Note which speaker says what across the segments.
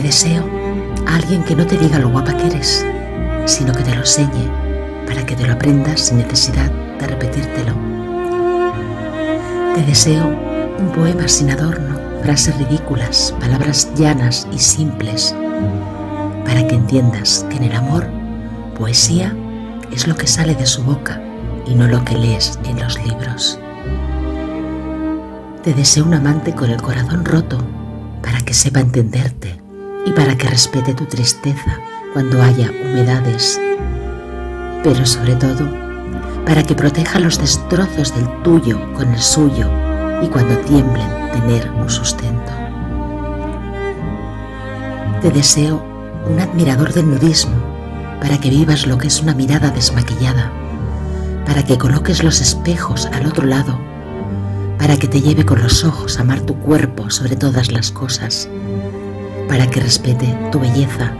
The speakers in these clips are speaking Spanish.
Speaker 1: deseo a alguien que no te diga lo guapa que eres, sino que te lo enseñe para que te lo aprendas sin necesidad de repetírtelo. Te deseo un poema sin adorno, frases ridículas, palabras llanas y simples, para que entiendas que en el amor, poesía es lo que sale de su boca y no lo que lees en los libros. Te deseo un amante con el corazón roto para que sepa entenderte y para que respete tu tristeza cuando haya humedades, pero sobre todo para que proteja los destrozos del tuyo con el suyo y cuando tiemblen tener un sustento. Te deseo un admirador del nudismo para que vivas lo que es una mirada desmaquillada, para que coloques los espejos al otro lado, para que te lleve con los ojos a amar tu cuerpo sobre todas las cosas, para que respete tu belleza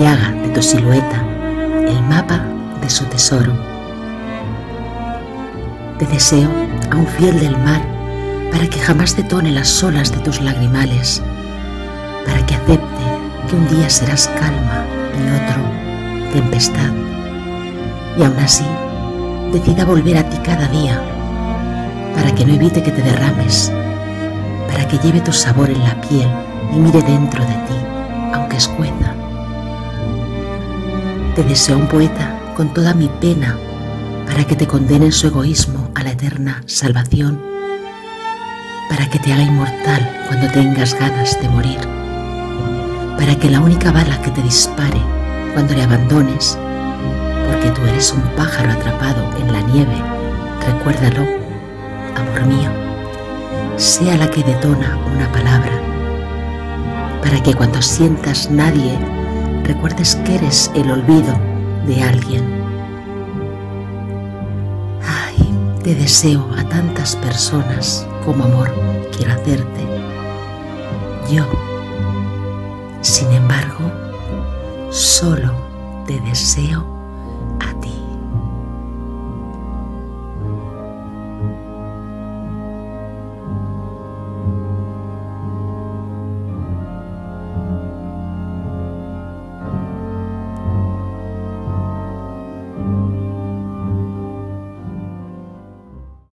Speaker 1: y haga de tu silueta el mapa de su tesoro. Te deseo a un fiel del mar para que jamás detone las olas de tus lagrimales, para que acepte que un día serás calma y otro tempestad, y aún así decida volver a ti cada día, para que no evite que te derrames, para que lleve tu sabor en la piel y mire dentro de ti, aunque escueza. Te deseo un poeta con toda mi pena para que te condene en su egoísmo a la eterna salvación, para que te haga inmortal cuando tengas ganas de morir, para que la única bala que te dispare cuando le abandones, porque tú eres un pájaro atrapado en la nieve, recuérdalo, amor mío, sea la que detona una palabra, para que cuando sientas nadie, recuerdes que eres el olvido de alguien. Ay, te deseo a tantas personas como amor quiero hacerte. Yo, sin embargo, solo te deseo